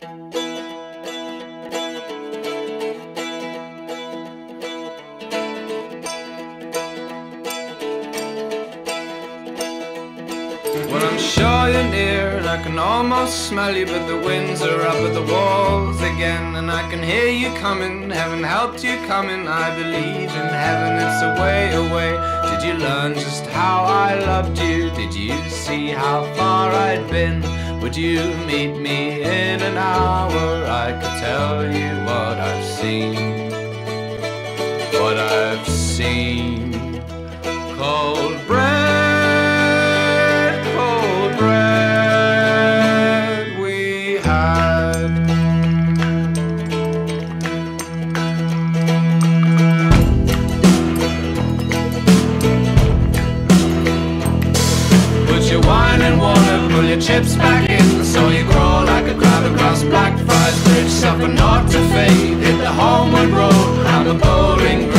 Well, I'm sure you're near, and I can almost smell you, but the winds are up at the walls again, and I can hear you coming. Heaven helped you coming. I believe in heaven, it's a way away. Did you learn just how I loved you? Did you see how far I'd been? Would you meet me in an hour? I could tell you what I've seen. What I've seen. Your chips back in. So you crawl like a crab across Blackfriars Bridge Suffer not to fade, hit the homeward road I'm a bowling green,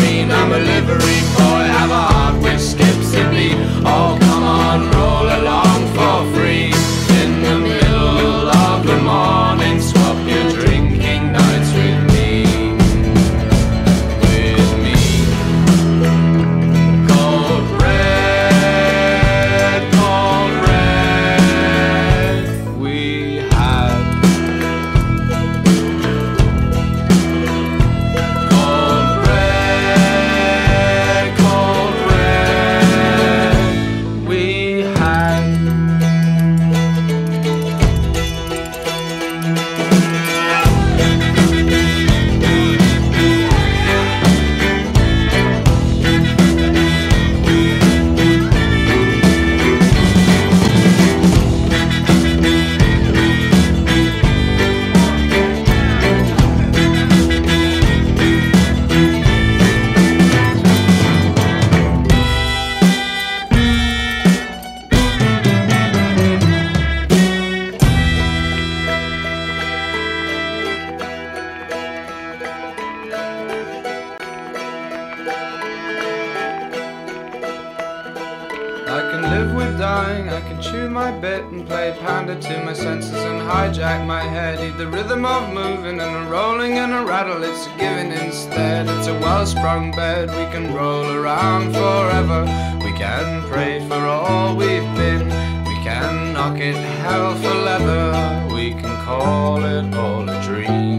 With dying, I can chew my bit and play panda to my senses and hijack my head. Eat the rhythm of moving and a rolling and a rattle, it's a giving instead. It's a well sprung bed, we can roll around forever. We can pray for all we've been, we can knock it hell for leather. We can call it all a dream.